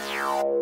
Meow.